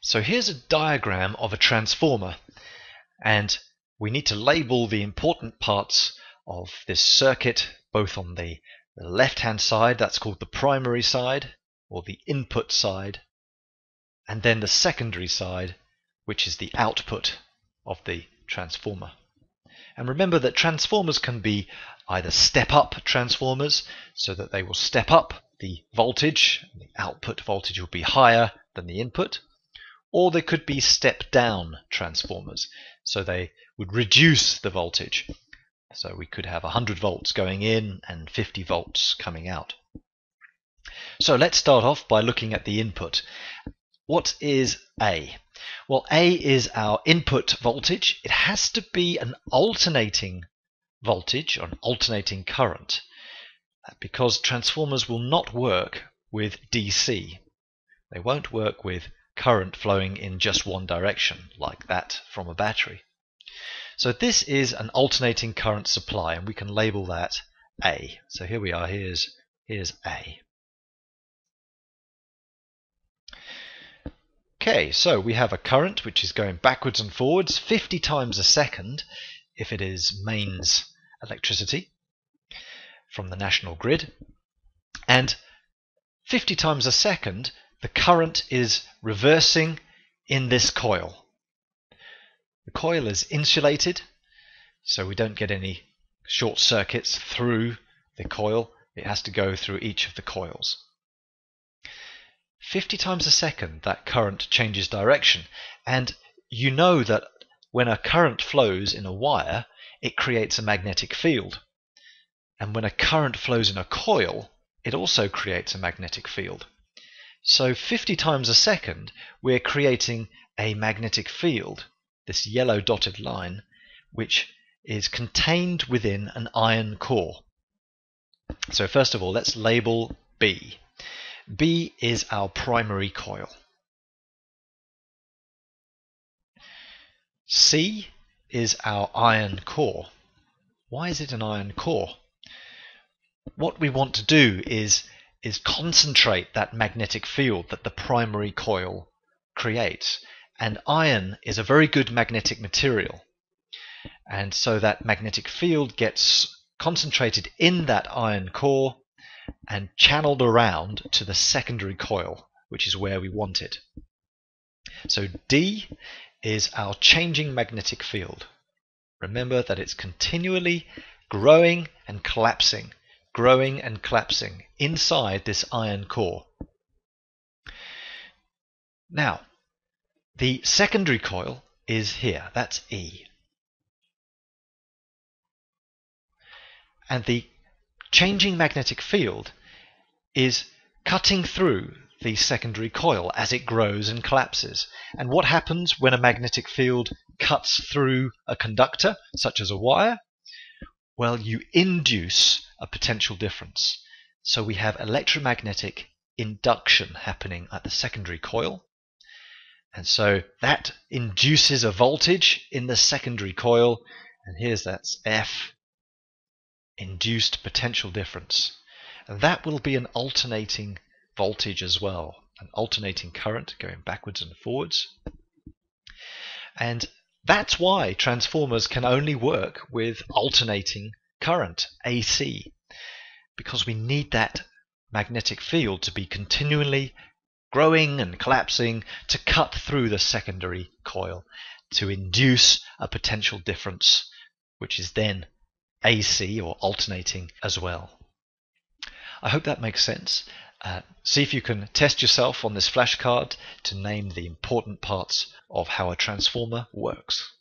So here's a diagram of a transformer and we need to label the important parts of this circuit both on the, the left hand side, that's called the primary side or the input side, and then the secondary side which is the output of the transformer. And remember that transformers can be either step up transformers so that they will step up the voltage, the output voltage will be higher than the input, or they could be step down transformers. So they would reduce the voltage. So we could have 100 volts going in and 50 volts coming out. So let's start off by looking at the input. What is A? Well A is our input voltage. It has to be an alternating voltage or an alternating current uh, because transformers will not work with DC they won't work with current flowing in just one direction, like that from a battery. So this is an alternating current supply, and we can label that A. So here we are, here's, here's A. Okay, so we have a current which is going backwards and forwards 50 times a second if it is mains electricity from the national grid. And 50 times a second the current is reversing in this coil. The coil is insulated, so we don't get any short circuits through the coil. It has to go through each of the coils. 50 times a second that current changes direction and you know that when a current flows in a wire it creates a magnetic field and when a current flows in a coil it also creates a magnetic field. So 50 times a second, we're creating a magnetic field, this yellow dotted line, which is contained within an iron core. So first of all, let's label B. B is our primary coil. C is our iron core. Why is it an iron core? What we want to do is is concentrate that magnetic field that the primary coil creates. And iron is a very good magnetic material. And so that magnetic field gets concentrated in that iron core and channeled around to the secondary coil, which is where we want it. So D is our changing magnetic field. Remember that it's continually growing and collapsing growing and collapsing inside this iron core. Now, the secondary coil is here, that's E. And the changing magnetic field is cutting through the secondary coil as it grows and collapses. And what happens when a magnetic field cuts through a conductor, such as a wire? Well, you induce a potential difference. So we have electromagnetic induction happening at the secondary coil. And so that induces a voltage in the secondary coil. And here's that's F, induced potential difference. And that will be an alternating voltage as well, an alternating current going backwards and forwards. And that's why transformers can only work with alternating current, AC, because we need that magnetic field to be continually growing and collapsing to cut through the secondary coil to induce a potential difference, which is then AC or alternating as well. I hope that makes sense. Uh, see if you can test yourself on this flashcard to name the important parts of how a transformer works.